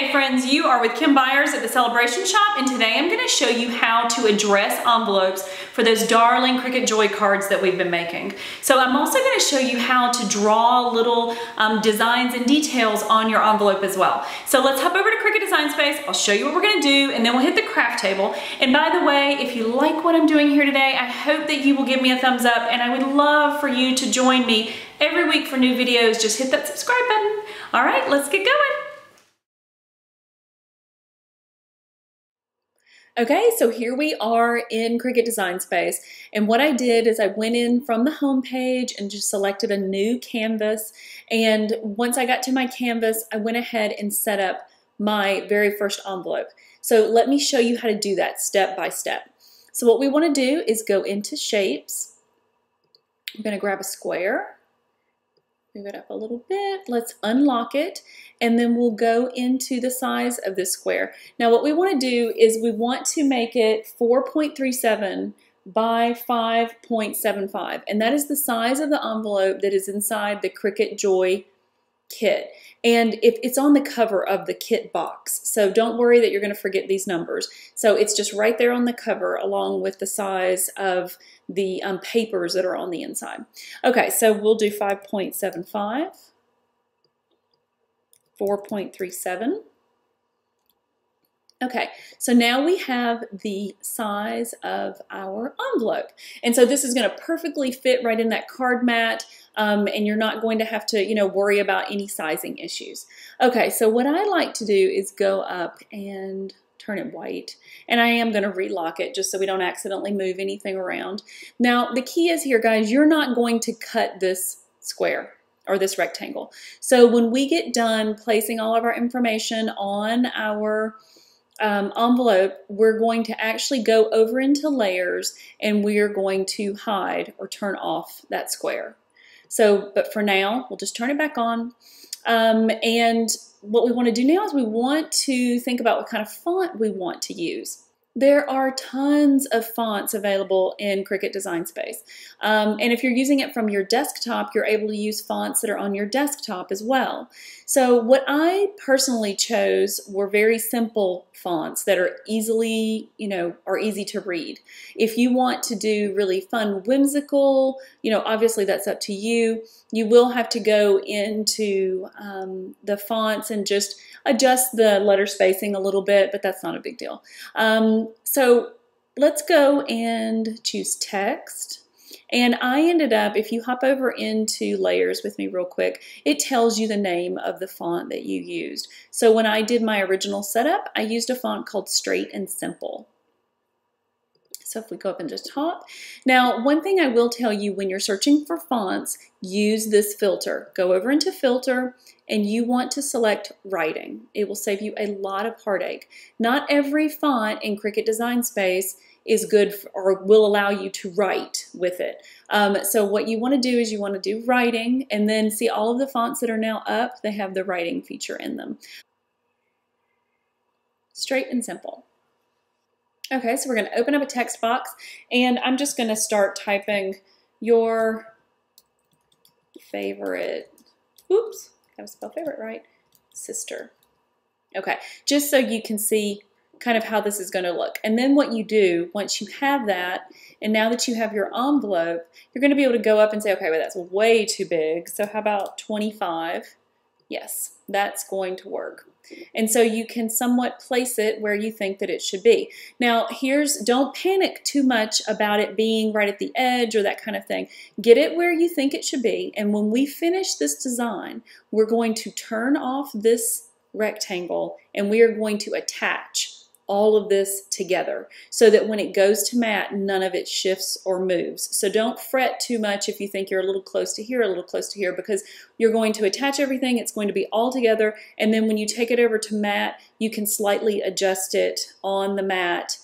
Hey friends, you are with Kim Byers at the Celebration Shop and today I'm going to show you how to address envelopes for those darling Cricut Joy cards that we've been making. So I'm also going to show you how to draw little um, designs and details on your envelope as well. So let's hop over to Cricut Design Space, I'll show you what we're going to do and then we'll hit the craft table. And by the way, if you like what I'm doing here today, I hope that you will give me a thumbs up and I would love for you to join me every week for new videos. Just hit that subscribe button. All right, let's get going. Okay, so here we are in Cricut Design Space. And what I did is I went in from the home page and just selected a new canvas. And once I got to my canvas, I went ahead and set up my very first envelope. So let me show you how to do that step by step. So what we want to do is go into shapes. I'm going to grab a square Move it up a little bit. Let's unlock it and then we'll go into the size of this square. Now what we want to do is we want to make it 4.37 by 5.75 and that is the size of the envelope that is inside the Cricut Joy kit. And if it's on the cover of the kit box, so don't worry that you're going to forget these numbers. So it's just right there on the cover along with the size of the um, papers that are on the inside. Okay, so we'll do 5.75, 4.37, Okay, so now we have the size of our envelope. And so this is gonna perfectly fit right in that card mat um, and you're not going to have to, you know, worry about any sizing issues. Okay, so what I like to do is go up and turn it white. And I am going to relock it just so we don't accidentally move anything around. Now, the key is here, guys, you're not going to cut this square or this rectangle. So when we get done placing all of our information on our um, envelope, we're going to actually go over into layers and we are going to hide or turn off that square. So, but for now, we'll just turn it back on. Um, and what we want to do now is we want to think about what kind of font we want to use. There are tons of fonts available in Cricut Design Space. Um, and if you're using it from your desktop, you're able to use fonts that are on your desktop as well. So what I personally chose were very simple fonts that are easily, you know, are easy to read. If you want to do really fun, whimsical, you know, obviously that's up to you. You will have to go into um, the fonts and just adjust the letter spacing a little bit, but that's not a big deal. Um, so let's go and choose text. And I ended up, if you hop over into layers with me real quick, it tells you the name of the font that you used. So when I did my original setup, I used a font called Straight and Simple. So if we go up into top. Now, one thing I will tell you when you're searching for fonts, use this filter. Go over into filter and you want to select writing. It will save you a lot of heartache. Not every font in Cricut Design Space is good for, or will allow you to write with it. Um, so what you want to do is you want to do writing and then see all of the fonts that are now up, they have the writing feature in them. Straight and simple. Okay, so we're going to open up a text box and I'm just going to start typing your favorite, oops, I spell favorite right, sister. Okay, just so you can see kind of how this is going to look. And then what you do, once you have that, and now that you have your envelope, you're going to be able to go up and say, okay, well, that's way too big. So how about 25? Yes, that's going to work. And so you can somewhat place it where you think that it should be. Now, here's, don't panic too much about it being right at the edge or that kind of thing. Get it where you think it should be. And when we finish this design, we're going to turn off this rectangle and we are going to attach all of this together so that when it goes to mat, none of it shifts or moves. So don't fret too much if you think you're a little close to here, a little close to here, because you're going to attach everything, it's going to be all together, and then when you take it over to mat, you can slightly adjust it on the mat.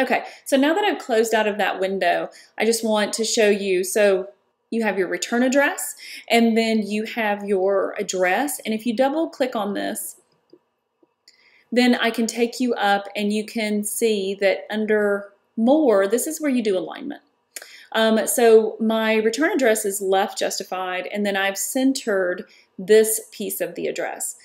Okay, so now that I've closed out of that window, I just want to show you, so you have your return address, and then you have your address, and if you double click on this, then I can take you up and you can see that under more, this is where you do alignment. Um, so my return address is left justified and then I've centered this piece of the address.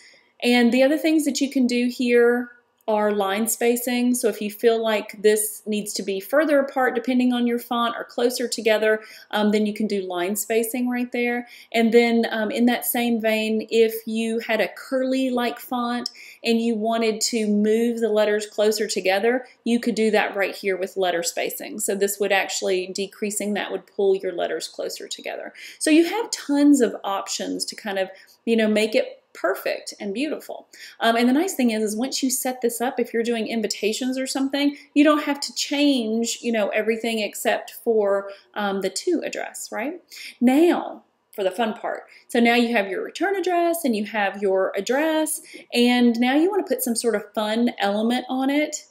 And the other things that you can do here are line spacing. So if you feel like this needs to be further apart depending on your font or closer together, um, then you can do line spacing right there. And then um, in that same vein, if you had a curly like font and you wanted to move the letters closer together, you could do that right here with letter spacing. So this would actually, decreasing that would pull your letters closer together. So you have tons of options to kind of, you know, make it perfect and beautiful. Um, and the nice thing is, is once you set this up, if you're doing invitations or something, you don't have to change, you know, everything except for um, the to address, right? Now, for the fun part. So now you have your return address and you have your address, and now you want to put some sort of fun element on it.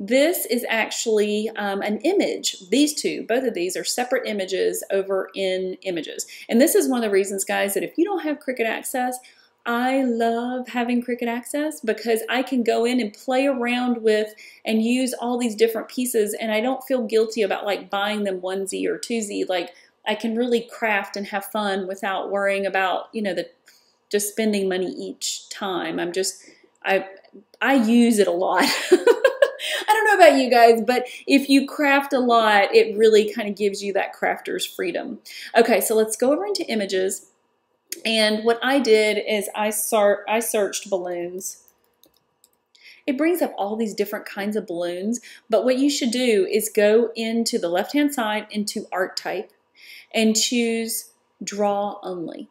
This is actually um, an image. These two, both of these are separate images over in images. And this is one of the reasons, guys, that if you don't have Cricut Access, I love having Cricut Access because I can go in and play around with and use all these different pieces and I don't feel guilty about like buying them onesie or twosie. Like I can really craft and have fun without worrying about, you know, the just spending money each time. I'm just I I use it a lot. I don't know about you guys, but if you craft a lot, it really kind of gives you that crafter's freedom. Okay, so let's go over into images and what I did is I, I searched balloons. It brings up all these different kinds of balloons, but what you should do is go into the left-hand side into art type and choose draw only.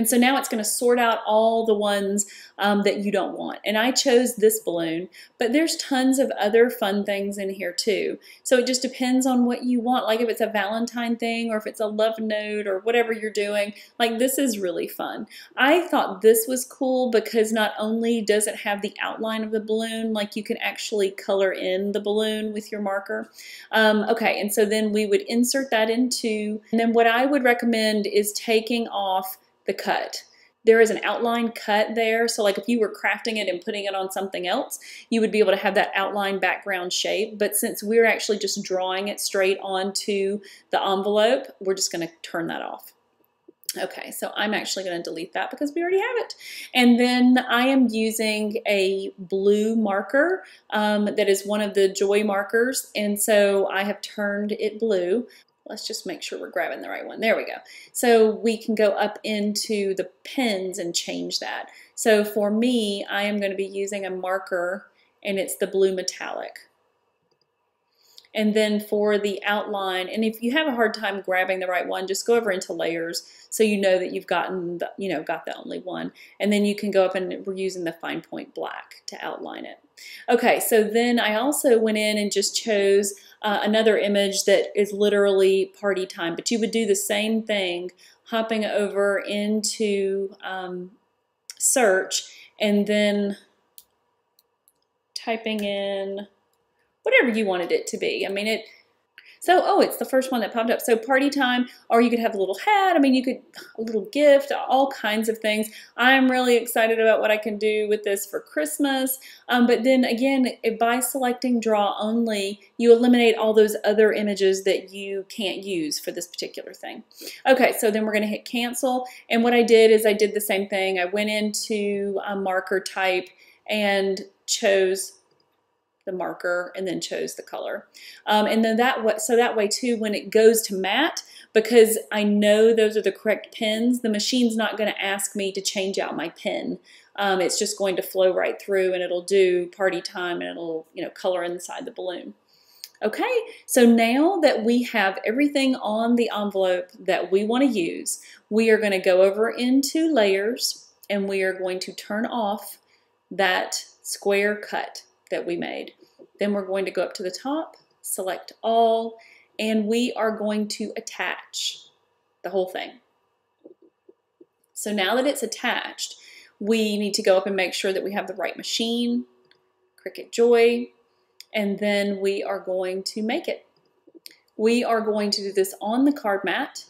And so now it's going to sort out all the ones um, that you don't want. And I chose this balloon, but there's tons of other fun things in here too. So it just depends on what you want. Like if it's a Valentine thing or if it's a love note or whatever you're doing, like this is really fun. I thought this was cool because not only does it have the outline of the balloon, like you can actually color in the balloon with your marker. Um, okay, and so then we would insert that into, and then what I would recommend is taking off the cut. There is an outline cut there, so like if you were crafting it and putting it on something else, you would be able to have that outline background shape. But since we're actually just drawing it straight onto the envelope, we're just going to turn that off. Okay, so I'm actually going to delete that because we already have it. And then I am using a blue marker um, that is one of the Joy markers. And so I have turned it blue. Let's just make sure we're grabbing the right one. There we go. So we can go up into the pens and change that. So for me, I am going to be using a marker and it's the blue metallic. And then for the outline, and if you have a hard time grabbing the right one, just go over into layers so you know that you've gotten the, you know, got the only one. And then you can go up and we're using the fine point black to outline it. Okay, so then I also went in and just chose uh, another image that is literally party time. But you would do the same thing, hopping over into um, search and then typing in whatever you wanted it to be. I mean, it so, oh, it's the first one that popped up. So party time, or you could have a little hat. I mean, you could, a little gift, all kinds of things. I'm really excited about what I can do with this for Christmas. Um, but then again, by selecting draw only, you eliminate all those other images that you can't use for this particular thing. Okay, so then we're gonna hit cancel. And what I did is I did the same thing. I went into a marker type and chose the marker and then chose the color. Um, and then that what so that way too, when it goes to mat, because I know those are the correct pens, the machine's not going to ask me to change out my pen. Um, it's just going to flow right through and it'll do party time and it'll you know color inside the balloon. Okay, so now that we have everything on the envelope that we want to use, we are going to go over into layers and we are going to turn off that square cut that we made. Then we're going to go up to the top, select all, and we are going to attach the whole thing. So now that it's attached, we need to go up and make sure that we have the right machine, Cricut Joy, and then we are going to make it. We are going to do this on the card mat.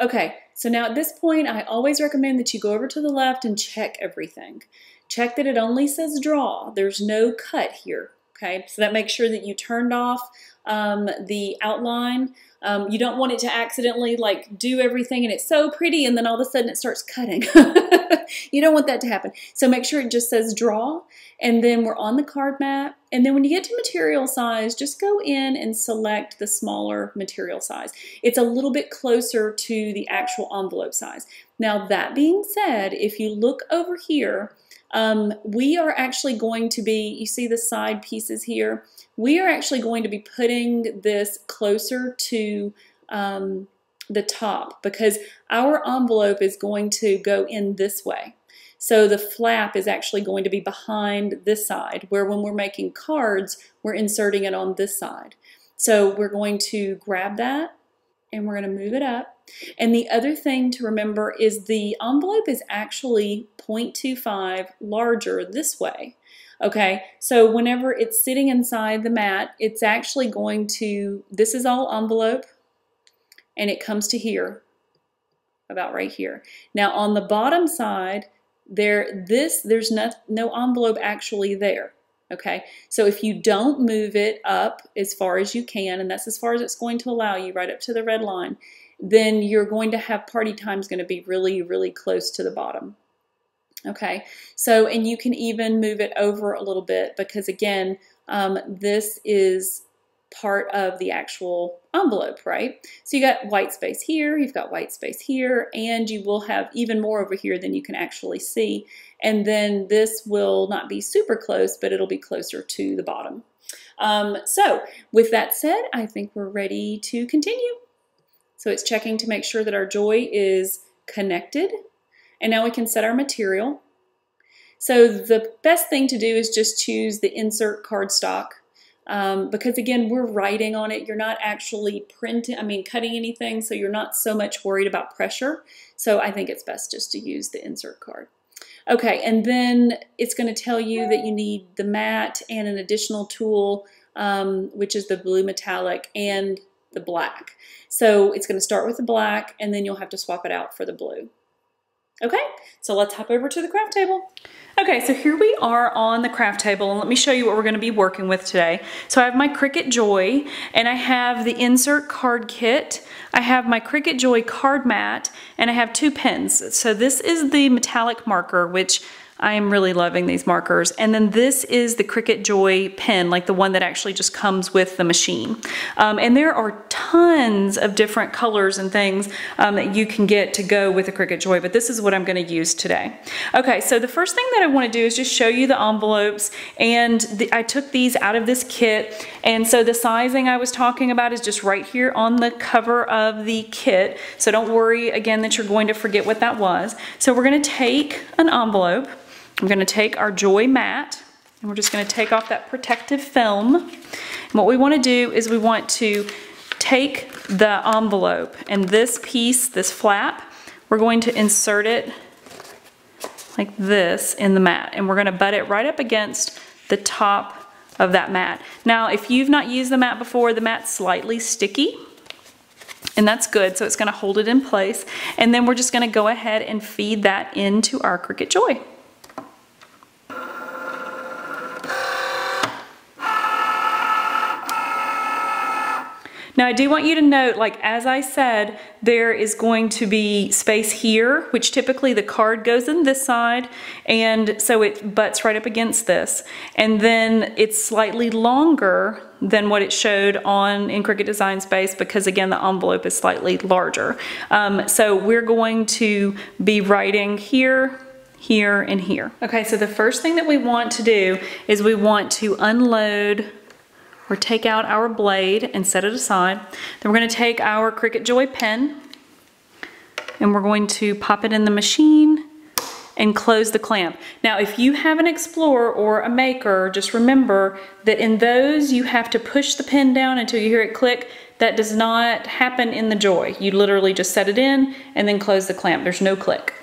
Okay, so now at this point, I always recommend that you go over to the left and check everything. Check that it only says draw. There's no cut here. Okay, so that makes sure that you turned off um, the outline. Um, you don't want it to accidentally like do everything and it's so pretty and then all of a sudden it starts cutting. you don't want that to happen. So make sure it just says draw and then we're on the card mat. And then when you get to material size, just go in and select the smaller material size. It's a little bit closer to the actual envelope size. Now that being said, if you look over here, um, we are actually going to be, you see the side pieces here? We are actually going to be putting this closer to um, the top because our envelope is going to go in this way. So the flap is actually going to be behind this side, where when we're making cards, we're inserting it on this side. So we're going to grab that and we're going to move it up. And the other thing to remember is the envelope is actually 0.25 larger this way. Okay, so whenever it's sitting inside the mat, it's actually going to, this is all envelope, and it comes to here, about right here. Now on the bottom side, there, this, there's no, no envelope actually there. Okay, so if you don't move it up as far as you can, and that's as far as it's going to allow you, right up to the red line, then you're going to have party times going to be really, really close to the bottom. Okay, so, and you can even move it over a little bit because again, um, this is part of the actual envelope, right? So you got white space here, you've got white space here, and you will have even more over here than you can actually see. And then this will not be super close, but it'll be closer to the bottom. Um, so with that said, I think we're ready to continue. So it's checking to make sure that our joy is connected. And now we can set our material. So the best thing to do is just choose the insert cardstock um, because again, we're writing on it. You're not actually printing, I mean, cutting anything, so you're not so much worried about pressure. So I think it's best just to use the insert card. Okay, and then it's going to tell you that you need the mat and an additional tool, um, which is the blue metallic and the black. So it's going to start with the black, and then you'll have to swap it out for the blue. Okay, so let's hop over to the craft table. Okay, so here we are on the craft table and let me show you what we're gonna be working with today. So I have my Cricut Joy and I have the insert card kit. I have my Cricut Joy card mat and I have two pens. So this is the metallic marker, which I am really loving these markers. And then this is the Cricut Joy pen, like the one that actually just comes with the machine. Um, and there are tons of different colors and things um, that you can get to go with the Cricut Joy, but this is what I'm gonna use today. Okay, so the first thing that I wanna do is just show you the envelopes. And the, I took these out of this kit. And so the sizing I was talking about is just right here on the cover of the kit. So don't worry again that you're going to forget what that was. So we're gonna take an envelope I'm going to take our Joy mat and we're just going to take off that protective film. And what we want to do is we want to take the envelope and this piece, this flap, we're going to insert it like this in the mat and we're going to butt it right up against the top of that mat. Now if you've not used the mat before, the mat's slightly sticky and that's good so it's going to hold it in place and then we're just going to go ahead and feed that into our Cricut Joy. Now I do want you to note, like as I said, there is going to be space here, which typically the card goes in this side, and so it butts right up against this. And then it's slightly longer than what it showed on in Cricut Design Space because again, the envelope is slightly larger. Um, so we're going to be writing here, here, and here. Okay, so the first thing that we want to do is we want to unload or take out our blade and set it aside. Then we're going to take our Cricut Joy pen and we're going to pop it in the machine and close the clamp. Now if you have an Explorer or a Maker, just remember that in those you have to push the pen down until you hear it click. That does not happen in the Joy. You literally just set it in and then close the clamp. There's no click.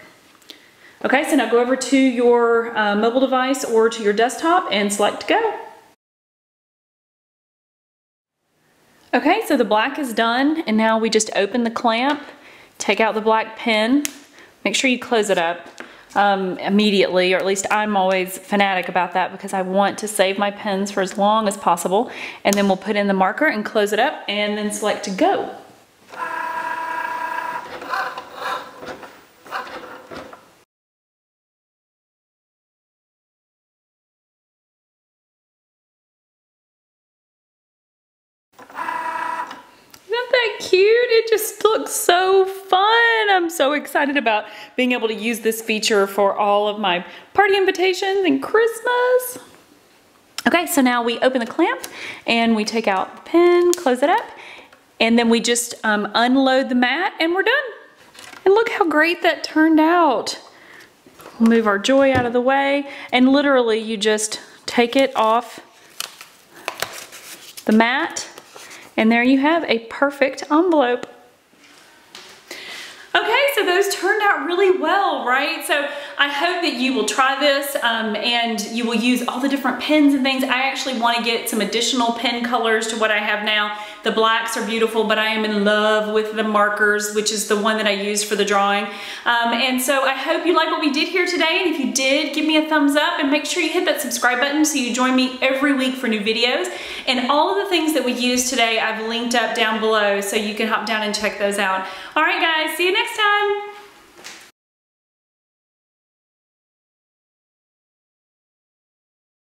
Okay, so now go over to your uh, mobile device or to your desktop and select go. Okay, so the black is done and now we just open the clamp, take out the black pen, make sure you close it up. um, immediately, or at least I'm always fanatic about that because I want to save my pens for as long as possible. And then we'll put in the marker and close it up and then select to go. that cute? It just looks so fun. I'm so excited about being able to use this feature for all of my party invitations and Christmas. Okay, so now we open the clamp and we take out the pin, close it up, and then we just um, unload the mat and we're done. And look how great that turned out. Move our joy out of the way and literally you just take it off the mat and there you have a perfect envelope. Okay, so those turned out really well, right? So I hope that you will try this um, and you will use all the different pens and things. I actually want to get some additional pen colors to what I have now. The blacks are beautiful, but I am in love with the markers, which is the one that I used for the drawing. Um, and so I hope you like what we did here today. And if you did, give me a thumbs up and make sure you hit that subscribe button so you join me every week for new videos. And all of the things that we used today, I've linked up down below so you can hop down and check those out. All right, guys, see you next time.